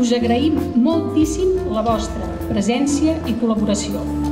us agraïm moltíssim la vostra presència i col·laboració.